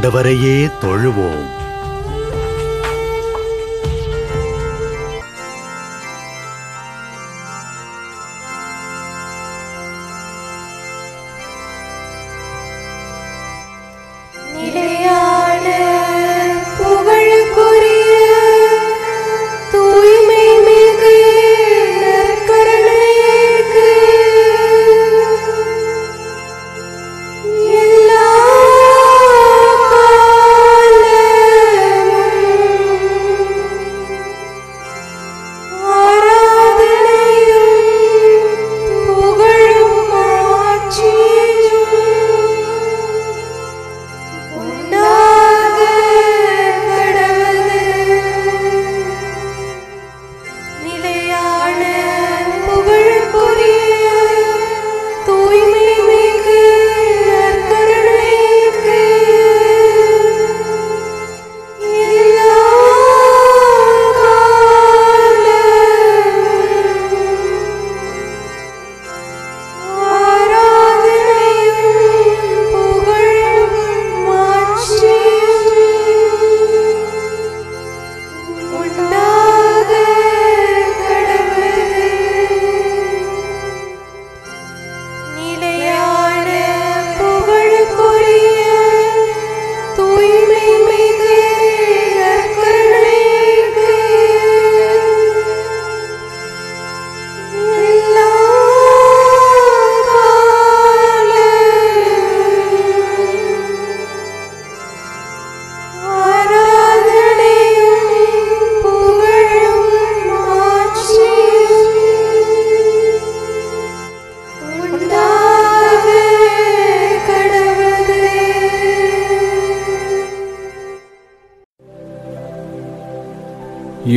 ஆண்டவரையே தொழுவோம்.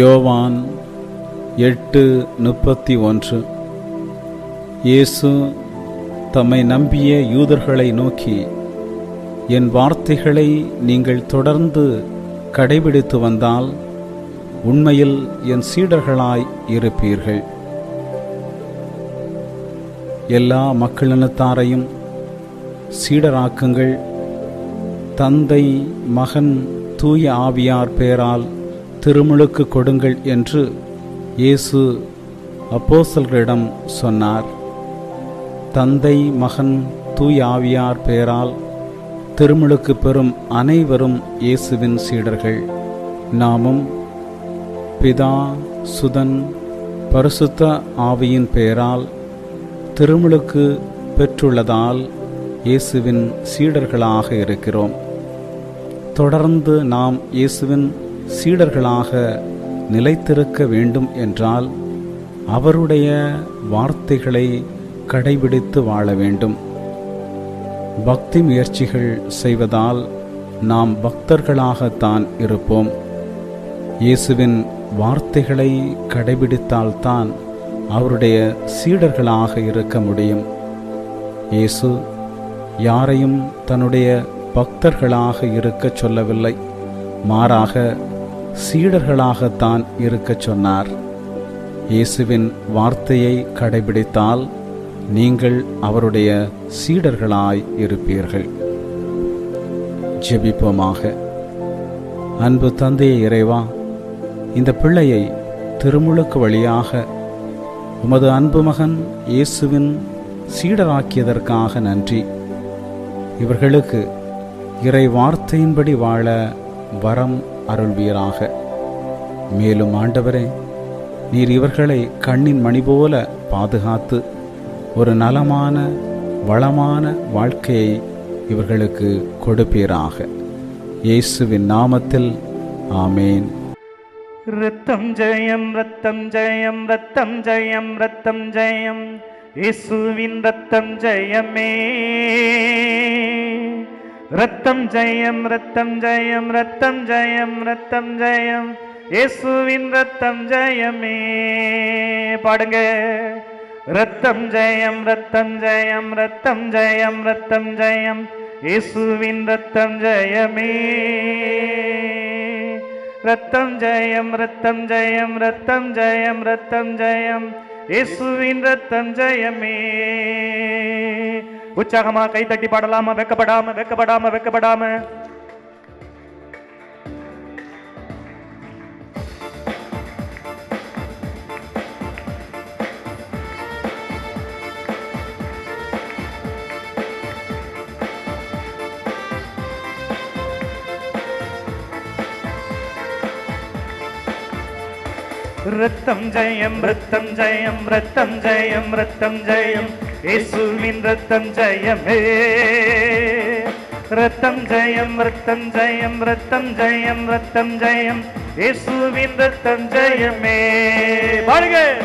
யோவான் எட்டு முப்பத்தி ஒன்று. இயேசு தம்மை நம்பிய யூதர்களை நோக்கி என் வார்த்தைகளை நீங்கள் தொடர்ந்து கடைபிடித்து வந்தால் உண்மையில் என் சீடர்களாய் இருப்பீர்கள். எல்லா மக்களினத்தாரையும் சீடராக்குங்கள். தந்தை மகன் தூய ஆவியார் பெயரால் திருமுழுக்கு கொடுங்கள் என்று இயேசு அப்போசல்களிடம் சொன்னார். தந்தை மகன் தூயாவியார் பெயரால் திருமுழுக்கு பெறும் அனைவரும் இயேசுவின் சீடர்கள். நாமும் பிதா சுதன் பரிசுத்த ஆவியின் பெயரால் திருமுழுக்கு பெற்றுள்ளதால் இயேசுவின் சீடர்களாக இருக்கிறோம். தொடர்ந்து நாம் இயேசுவின் சீடர்களாக நிலைத்திருக்க வேண்டும் என்றால் அவருடைய வார்த்தைகளை கடைபிடித்து வாழ வேண்டும். பக்தி முயற்சிகள் செய்வதால் நாம் பக்தர்களாகத்தான் இருப்போம். இயேசுவின் வார்த்தைகளை கடைபிடித்தால்தான் அவருடைய சீடர்களாக இருக்க முடியும். இயேசு யாரையும் தன்னுடைய பக்தர்களாக இருக்கச் சொல்லவில்லை. மாறாக சீடர்களாகத்தான் இருக்கச் சொன்னார். இயேசுவின் வார்த்தையை கடைபிடித்தால் நீங்கள் அவருடைய சீடர்களாய் இருப்பீர்கள். ஜெபிப்போமாக. அன்பு தந்தையே இறைவா இந்த பிள்ளையை திருமுழுக்கு வழியாக உமது அன்பு மகன் இயேசுவின் சீடராக்கியதற்காக நன்றி. இவர்களுக்கு இறை வார்த்தையின்படி வாழ வரம் அருள்வீராக. மேலும் ஆண்டவரே நீர் இவர்களை கண்ணின் மணி போல பாதுகாத்து ஒரு நலமான வளமான வாழ்க்கையை இவர்களுக்கு கொடுப்பீராக. இயேசுவின் நாமத்தில் ஆமேன். ரத்தம் ஜெயம் ரத்தம் ஜெயம் ரத்தம் ஜெயம் ரத்தம் ஜெயம். இயேசுவின் ரத்தம் ஜெயமே. ரத்தம் ஜெயம் ரத்தம் ஜெயம் ரத்தம் ஜெயம் ரத்தம் ஜெயம். இயேசுவின் ரத்தம் ஜெயமே. பாடுங்க. ரத்தம் ஜெயம் ரத்தம் ஜெயம் ரத்தம் ஜெயம் ரத்தம் ஜெயம். இயேசுவின் ரத்தம் ஜெயமே. ரத்தம் ஜெயம் ரத்தம் ஜெயம் ரத்தம் ஜெயம் ரத்தம் ஜெயம். இயேசுவின் ரத்தம் ஜெயமே. உற்சாகமா கை தட்டி பாடலாமா வெக்கப்படாம வெக்கப்படாம வெக்கப்படாம. ரத்தம் ஜெயம் ரத்தம் ஜெயம் ரத்தம் ஜெயம் ரத்தம் ஜெயம். இயேசுவின் ரத்தம் ஜெயமே. ரத்தம் ஜெயம் ரத்தம் ஜெயம் ரத்தம் ஜெயம் ரத்தம் ஜெயம். இயேசுவின் ரத்தம் ஜெயமே. வாழ்க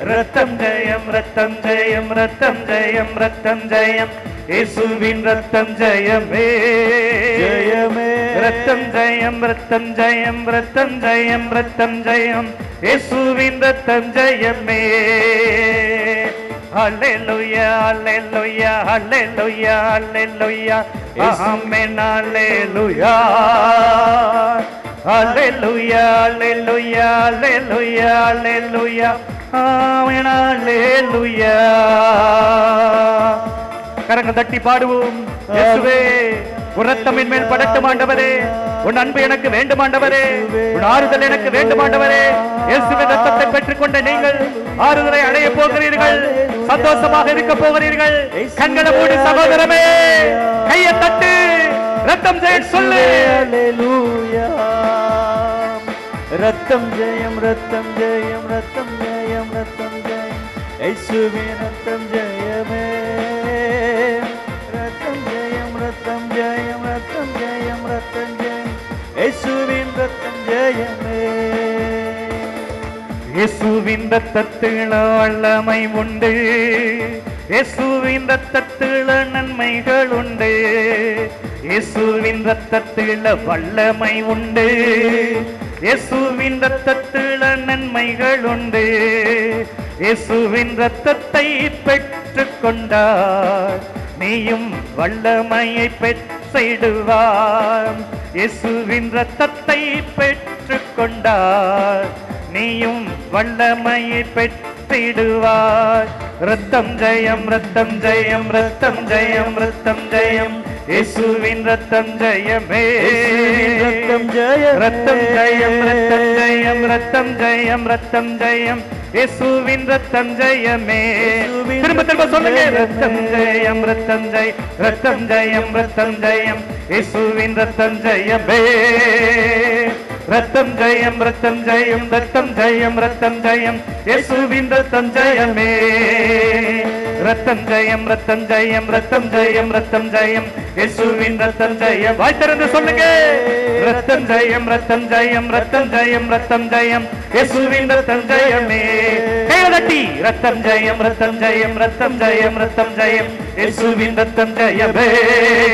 ரத்தம் ஜெயம் ரத்தம் ஜெயம் ரத்தம் ஜெயம் ரத்தம் ஜெயம். இயேசுவின் ரத்தம் ஜெயமே. ஜெயமே. ரத்தம் ஜெயம் ரத்தம் ஜெயம் ரத்தம் ஜெயம் ரத்தம் ஜெயம். இயேசுவின் ரத்தம் ஜெயமே. ஹல்லேலூயா ஹல்லேலூயா ஹல்லேலூயா ஹல்லேலூயா ஆமென் ஹல்லேலூயா ஹல்லேலூயா ஹல்லேலூயா ஹல்லேலூயா ஹல்லேலூயா ஆமென் ஹல்லேலூயா கரங்கள் தட்டி பாடுவோம். இயேசுவே உரத்தமின் மேல் படட்டும் ஆண்டவரே. உன் அன்பு எனக்கு வேண்டுமாண்டவரே உன் ஆறுதல் எனக்கு வேண்டுமாண்டவரே இயேசுவின் ரத்தத்தை பெற்றுக்கொண்ட நீங்கள் ஆறுதலை அடைய போகிறீர்கள். சந்தோஷமாக இருக்க போகிறீர்கள். கண்களை மூடி சகோதரமே கையை தட்டு ரத்தம் ஜெய சொல்லு. ரத்தம் ஜெயம் ரத்தம் ஜெயம் ரத்தம் ஜெயம் ரத்தம் ஜெயம். ரத்தம் ஜெயம். இயேசுவின் ரத்தத்தில் வல்லமை உண்டு. இயேசுவின் ரத்தத்தில் நன்மைகள் உண்டு. இயேசுவின் ரத்தத்தில் வல்லமை உண்டு. இயேசுவின் ரத்தத்தில் நன்மைகள் உண்டு. இயேசுவின் ரத்தத்தை பெற்று கொண்டார். நீயும் வல்லமையை பெற்றிடுவார். இயேசுவின் ரத்தத்தை பெற்று கொண்டார். நீயும் வல்லமையை பெற்றிடுவாய். ரத்தம் ஜெயம் ரத்தம் ஜெயம் ரத்தம் ஜெயம் ரத்தம் ஜெயம். இயேசுவின் ரத்தம் ஜெயமே. ரத்தம் ஜெயமே. ரத்தம் ஜெயம் ரத்தம் ஜெயம் ரத்தம் ஜெயம் ரத்தம் ஜெயம். இயேசுவின் ரத்தம் ஜெயமே. திரும்ப திரும்ப சொல்லுங்க. ரத்தம் ரத்தம் ஜெயம் ரத்தம் ஜெய் ரத்தம் ஜெயம் ரத்தம் ஜெயம். இயேசுவின் ரத்தம் ஜெயமே. ரத்தம் ஜெயம் ரத்தம் ஜெயம் ரத்தம் ஜெயம் ரத்தம் ஜெயம். இயேசுவின் ரத்தம் ஜெயமே. ரத்தம் ஜெயம் ரத்தம் ஜெயம் ரத்தம் ஜெயம் ரத்தம் ஜெயம். இயேசுவின் ரத்தம் ஜெயம். வாய் திறந்து சொல்லுங்க. ரத்தம் ஜெயம் ரத்தம் ஜெயம் ரத்தம் ஜெயம் ரத்தம் ஜெயம். இயேசுவின் ரத்தம் ஜெயமே. கையை தட்டி ரத்தம் ஜெயம் ரத்தம் ஜெயம் ரத்தம் ஜெயம் ரத்தம் ஜெயம். இயேசுவின் ரத்தம் ஜெயமே.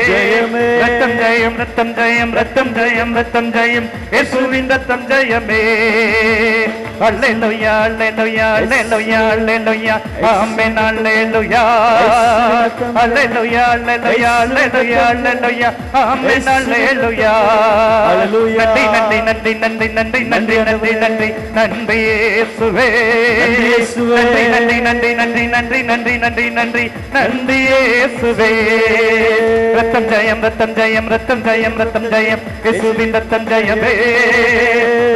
ஜெயமே. ரத்தம் ஜெயம் ரத்தம் ஜெயம் ரத்தம் ஜெயம் ரத்தம் ஜெயம். இயேசுவின் ரத்தம் ஜெயமே. அல்லேலூயா அல்லேலூயா அல்லேலூயா அல்லேலூயா. ஆமென் அல்லேலூயா. அல்லேலூயா அல்லேலூயா அல்லேலூயா அல்லேலூயா. ஆமென் அல்லேலூயா. அல்லேலூயா. நன்றி நன்றி நன்றி நன்றி நன்றி நன்றி நன்றி நன்றி நன்றி இயேசுவே நன்றி இயேசுவே. நன்றி நன்றி நன்றி நன்றி நன்றி நன்றி நன்றி நன்றி இயேசுவே ரத்தம் ஜெயம் ரத்தம் ஜெயம் ரத்தம் ஜெயம் ரத்தம் ஜெயம் இயேசுவின் ரத்தம் ஜெயமே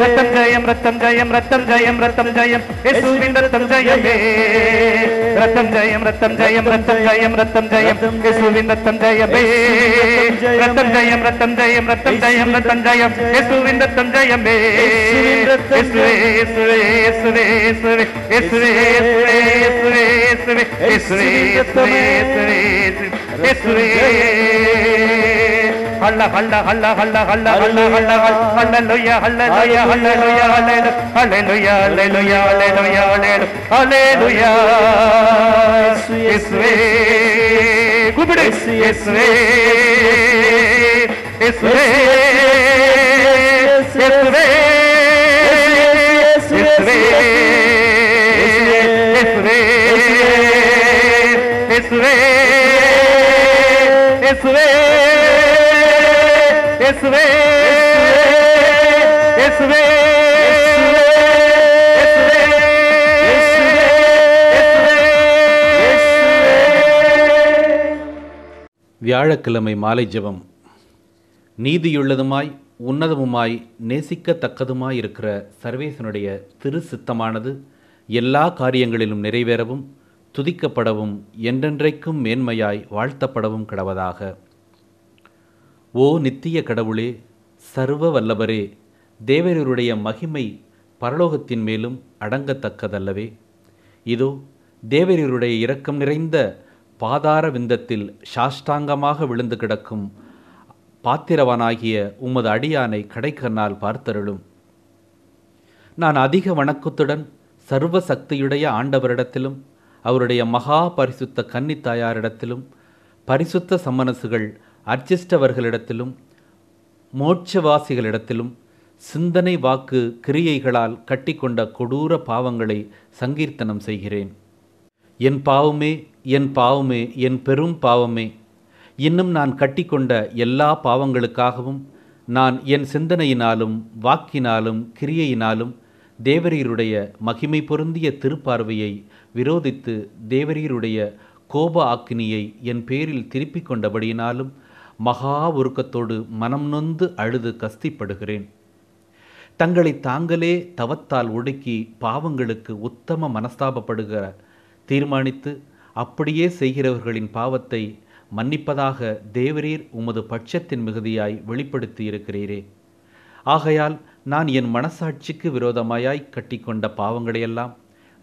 ரத்தம் ஜெயம் ரத்தம் ஜெயம் ரத்தம் ஜெயம் ரத்தம் ஜெயம் இயேசுவின் ரத்தம் ஜெயமே ரத்தம் ஜெயம் ரத்தம் ஜெயம் ரத்தம் ஜெயம் ரத்தம் ஜெயம் இயேசுவின் ரத்தம் ஜெயமே ரத்தம் ஜெயம் ரத்தம் ஜெயம் ரத்தம் ஜெயம் ரத்தம் ஜெயம் இயேசுவின் ரத்தம் ஜெயமே இயேசுவே இயேசுவே இயேசுவே இயேசுவே இயேசுவே இயேசுவே இயேசுவே இயேசுவே இயேசுவே ஹல்ல ஹல்ல ஹல்ல ஹல்ல ஹல்ல ஹல்ல ஹல்ல ஹல்லேலூயா ஹல்லேலூயா ஹல்லேலூயா ஹல்லேலூயா ஹல்லேலூயா ஹல்லேலூயா ஹல்லேலூயா இயேசுவே கூப்பிடு இயேசுவே இயேசுவே இயேசுவே இயேசுவே வியாழக்கிழமை மாலை ஜெபம். நீதியுள்ளதுமாய் உன்னதமுமாய் நேசிக்கத்தக்கதுமாய் இருக்கிற சர்வேசனுடைய திரு சித்தமானது எல்லா காரியங்களிலும் நிறைவேறவும் துதிக்கப்படவும் என்றென்றைக்கும் மேன்மையாய் வாழ்த்தப்படவும் கடவதாக. ஓ நித்திய கடவுளே சர்வ வல்லவரே தேவரருடைய மகிமை பரலோகத்தின் மேலும் அடங்கத்தக்கதல்லவே. இதோ தேவரருடைய இரக்கம் நிறைந்த பாதார விந்தத்தில் சாஷ்டாங்கமாக விழுந்து கிடக்கும் பாத்திரவனாகிய உமது அடியானை கடைக்கண்ணால் பார்த்தருளும். நான் அதிக வணக்கத்துடன் சர்வ சக்தியுடைய ஆண்டவரிடத்திலும் அவருடைய மகா பரிசுத்த கன்னித்தாயாரிடத்திலும் பரிசுத்த சம்மனசுகள் அர்ச்சிஷ்டவர்களிடத்திலும் மோட்சவாசிகளிடத்திலும் சிந்தனை வாக்கு கிரியைகளால் கட்டிக்கொண்ட கொடூர பாவங்களை சங்கீர்த்தனம் செய்கிறேன். என் பாவமே என் பாவமே என் பெரும் பாவமே. இன்னும் நான் கட்டிக்கொண்ட எல்லா பாவங்களுக்காகவும் நான் என் சிந்தனையினாலும் வாக்கினாலும் கிரியையினாலும் தேவரீருடைய மகிமை பொருந்திய திருப்பார்வையை விரோதித்து தேவரீருடைய கோப ஆக்கினியை என் பேரில் திருப்பிக் கொண்டபடியினாலும் மகா உருக்கத்தோடு மனம் நொந்து அழுது கஸ்திப்படுகிறேன். தங்களை தாங்களே தவத்தால் ஒடுக்கி பாவங்களுக்கு உத்தம மனஸ்தாபப்படுகிற தீர்மானித்து அப்படியே செய்கிறவர்களின் பாவத்தை மன்னிப்பதாக தேவரீர் உமது பட்சத்தின் மிகுதியாய் வெளிப்படுத்தி இருக்கிறீரே ஆகையால் நான் என் மனசாட்சிக்கு விரோதமாயாய் கட்டிக்கொண்ட பாவங்களையெல்லாம்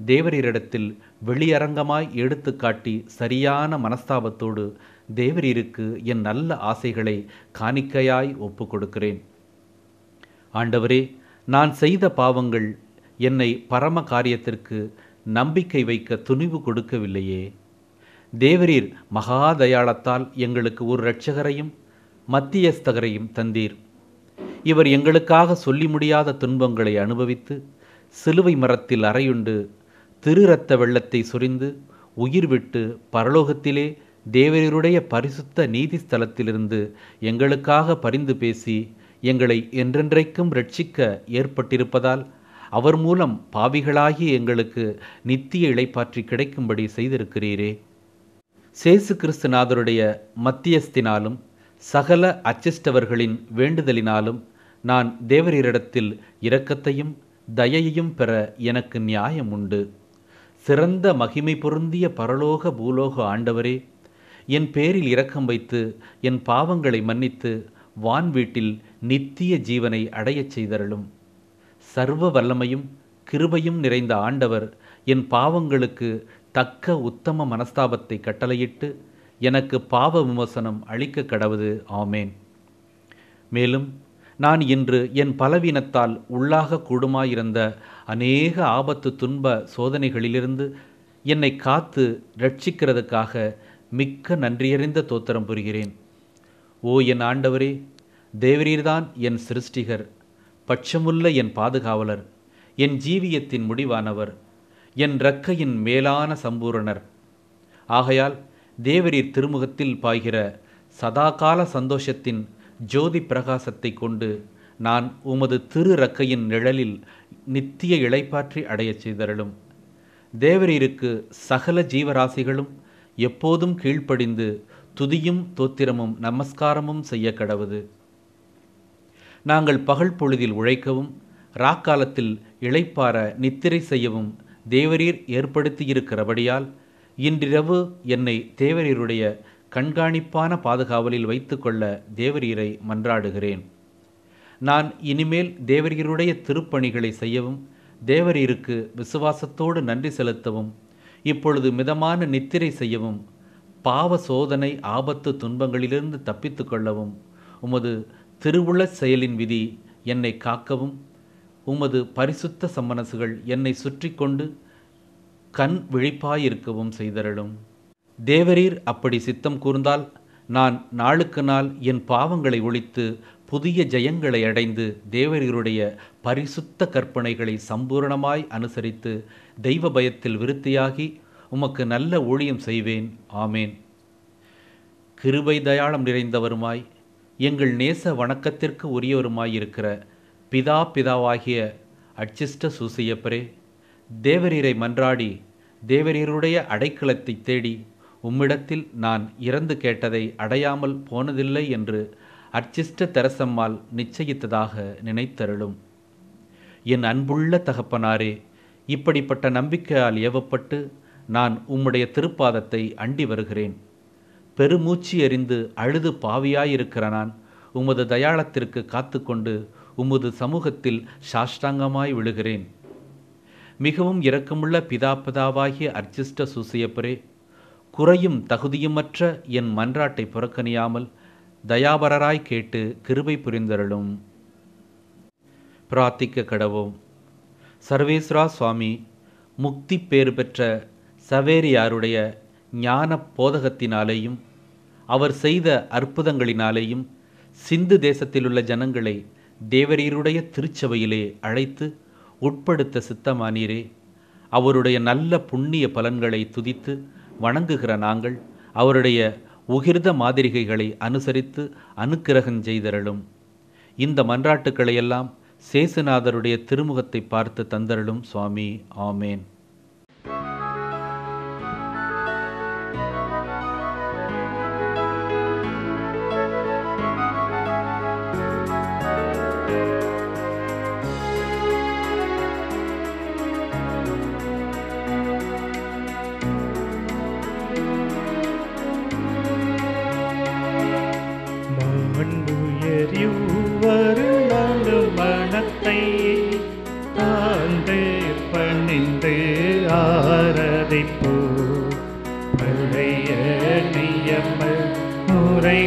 தேவரீரிடத்தில் வெளியரங்கமாய் எடுத்துக்காட்டி சரியான மனஸ்தாபத்தோடு தேவரீருக்கு என் நல்ல ஆசைகளை காணிக்கையாய் ஒப்புக் கொடுக்கிறேன் ஆண்டவரே நான் செய்த பாவங்கள் என்னை பரம காரியத்திற்கு நம்பிக்கை வைக்க துணிவு கொடுக்கவில்லையே. தேவரீர் மகாதயாளத்தால் எங்களுக்கு ஒரு இரட்சகரையும் மத்தியஸ்தகரையும் தந்தீர். இவர் எங்களுக்காக சொல்லி முடியாத துன்பங்களை அனுபவித்து சிலுவை மரத்தில் அறையுண்டு திரு இரத்த வெள்ளத்தை சொரிந்து உயிர் விட்டு பரலோகத்திலே தேவரீருடைய பரிசுத்த நீதி ஸ்தலத்திலிருந்து எங்களுக்காக பரிந்து பேசி எங்களை என்றென்றைக்கும் ரட்சிக்க ஏற்பட்டிருப்பதால் அவர் மூலம் பாவிகளாகி எங்களுக்கு நித்திய இளைப்பாற்றி கிடைக்கும்படி செய்திருக்கிறீரே. சேசு கிறிஸ்துநாதருடைய மத்தியஸ்தினாலும் சகல அச்சிஷ்டவர்களின் வேண்டுதலினாலும் நான் தேவரீரிடத்தில் இரக்கத்தையும் தயையையும் பெற எனக்கு நியாயம் உண்டு. சிறந்த மகிமை பொருந்திய பரலோக பூலோக ஆண்டவரே என் பேரில் இரக்கம் வைத்து என் பாவங்களை மன்னித்து வான் வீட்டில் நித்திய ஜீவனை அடையச் செய்தருளும். சர்வ வல்லமையும் கிருபையும் நிறைந்த ஆண்டவர் என் பாவங்களுக்கு தக்க உத்தம மனஸ்தாபத்தை கட்டளையிட்டு எனக்கு பாவ விமோசனம் அளிக்க கடவுது. ஆமேன். மேலும் நான் இன்று என் பலவீனத்தால் உள்ளாக கூடுமாயிருந்த அநேக ஆபத்து துன்ப சோதனைகளிலிருந்து என்னை காத்து ரட்சிக்கிறதுக்காக மிக்க நன்றியறிந்த தோத்திரம் புரிகிறேன். ஓ என் ஆண்டவரே தேவரீர்தான் என் சிருஷ்டிகர் பட்சமுள்ள என் பாதுகாவலர் என் ஜீவியத்தின் முடிவானவர் என் ரக்கையின் மேலான சம்பூரணர். ஆகையால் தேவரீர் திருமுகத்தில் பாய்கிற சதாகால சந்தோஷத்தின் ஜோதி பிரகாசத்தை கொண்டு நான் உமது திரு ரக்கையின் நிழலில் நித்திய இளைப்பாற்றி அடையச் செய்தருளும். தேவரீருக்கு சகல ஜீவராசிகளும் எப்போதும் கீழ்ப்படிந்து துதியும் தோத்திரமும் நமஸ்காரமும் செய்ய கடவுது. நாங்கள் பகல் பொழுதில் உழைக்கவும் ராக்காலத்தில் இளைப்பார நித்திரை செய்யவும் தேவரீர் ஏற்படுத்தியிருக்கிறபடியால் இன்றிரவு என்னை தேவரீருடைய கண்காணிப்பான பாதுகாவலில் வைத்துக்கொள்ள தேவரீரை மன்றாடுகிறேன். நான் இனிமேல் தேவரீருடைய திருப்பணிகளை செய்யவும் தேவரீருக்கு விசுவாசத்தோடு நன்றி செலுத்தவும் இப்பொழுது மிதமான நித்திரை செய்யவும் பாவ சோதனை ஆபத்து துன்பங்களிலிருந்து தப்பித்து கொள்ளவும் உமது திருவுள செயலின் விதி என்னை காக்கவும் உமது பரிசுத்த சம்மனசுகள் என்னை சுற்றி கொண்டு கண் விழிப்பாயிருக்கவும் செய்தருளும். தேவரீர் அப்படி சித்தம் கூர்ந்தால் நான் நாளுக்கு நாள் என் பாவங்களை ஒழித்து புதிய ஜெயங்களை அடைந்து தேவரீருடைய பரிசுத்த கற்பனைகளை சம்பூரணமாய் அனுசரித்து தெய்வ பயத்தில் விருத்தியாகி உமக்கு நல்ல ஊழியம் செய்வேன். ஆமேன். கிருபை தயாளம் நிறைந்தவருமாய் எங்கள் நேச வணக்கத்திற்கு உரியவருமாய் இருக்கிற பிதா பிதாவாகிய அட்சிஷ்ட சூசியப்பரே தேவரீரை மன்றாடி தேவரீருடைய அடைக்கலத்தை தேடி உம்மிடத்தில் நான் இறந்து கேட்டதை அடையாமல் போனதில்லை என்று அர்ச்சிஷ்ட தெரசம்மாள் நிச்சயித்ததாக நினைத்தருளும். என் அன்புள்ள தகப்பனாரே இப்படிப்பட்ட நம்பிக்கையால் ஏவப்பட்டு நான் உம்முடைய திருப்பாதத்தை அண்டி வருகிறேன். பெருமூச்சு எறிந்து அழுது பாவியாயிருக்கிற நான் உமது தயாளத்திற்கு காத்துக்கொண்டு உமது சமூகத்தில் சாஷ்டாங்கமாய் விழுகிறேன். மிகவும் இரக்கமுள்ள பிதா பிதாவாகிய அர்ச்சிஷ்ட சூசியப்பரே குறையும் தகுதியுமற்ற என் மன்றாட்டை புறக்கணியாமல் தயாபரராய் கேட்டு கிருபை புரிந்தருளும். பிரார்த்திக்க கடவோம் சர்வேஸ்வரா சுவாமி முக்தி பேறு பெற்ற சவேரியாருடைய ஞான போதகத்தினாலேயும் அவர் செய்த அற்புதங்களினாலேயும் சிந்து தேசத்திலுள்ள ஜனங்களை தேவரீருடைய திருச்சபையிலே அழைத்து உட்படுத்த சித்தமானீரே. அவருடைய நல்ல புண்ணிய பலன்களை துதித்து வணங்குகிற நாங்கள் அவருடைய உகிர்த மாதிரிகைகளை அனுசரித்து அனுக்கிரகம் செய்தருளும். இந்த மன்றாட்டுக்களையெல்லாம் சேசுநாதருடைய திருமுகத்தை பார்த்து தந்தருளும் சுவாமி. ஆமேன்.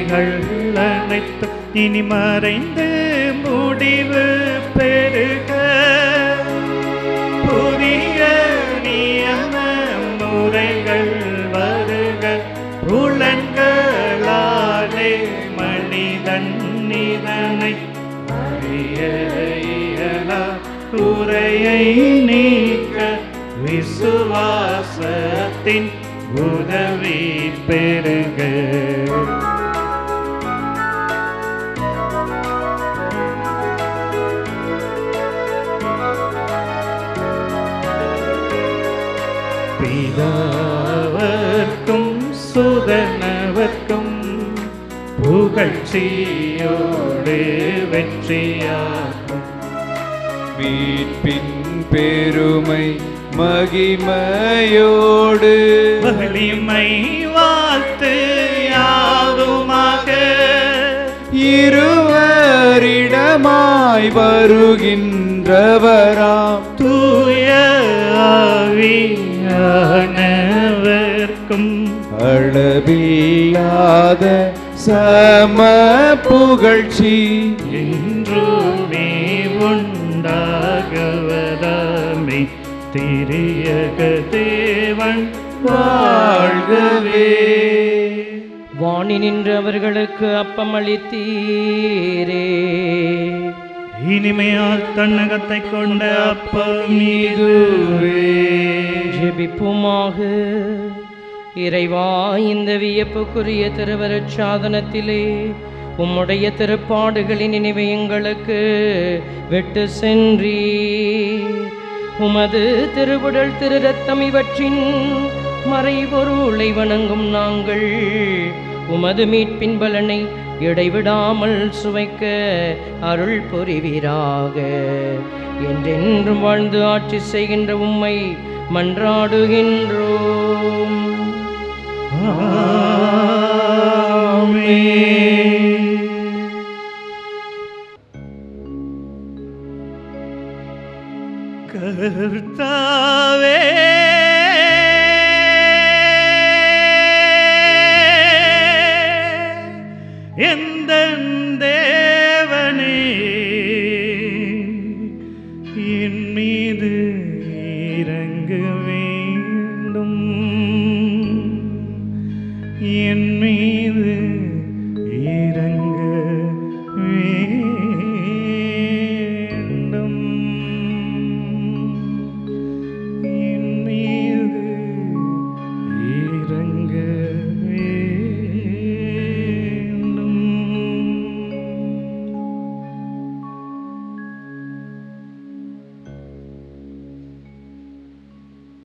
முறைகள் அனைத்து இனி மறைந்து முடிவு பெருக புதிய நியம முறைகள் வருக. புலன்களாலே மனிதன் இதனை அறிய குறையை நீக்க விசுவாசத்தின் உதவி பெருக பிதாவர்க்கும் சுதனவர்க்கும் புகழ்ச்சியோடு வெற்றியாகும். மீட்பின் பெருமை மகிமையோடு. வலிமை வாழ்த்து யாவுமாக இருவரிடமாய் வருகின்றவராம். தூய ஆவியானவர்க்கும் அளவில்லாத சம புகழ்ச்சி. என்றுமே உண்டாகவதாமே. திரியக தேவன் வாழ்கவே. வாணி நின்று அவர்களுக்கு அப்பம் அளித்தீரே இனிமையால் தன்னகத்தை கொண்ட அப்பம் மீதுவே ஜெபிப்புமாக. இறைவா இந்த வியப்புக்குரிய திருவருட் சாதனத்திலே உம்முடைய திருப்பாடுகளின் நினைவை எங்களுக்கு விட்டு சென்றீ உமது திருவுடல் திரு ரத்தம் இவற்றின் மறைபொருளை வணங்கும் நாங்கள் உமது மீட்பின் பலனை இடைவிடாமல் சுவைக்க அருள் புரிவீராக. என்றென்றும் வாழ்ந்து ஆட்சி செய்கின்ற உம்மை மன்றாடுகின்றோம். கர்த்தாவே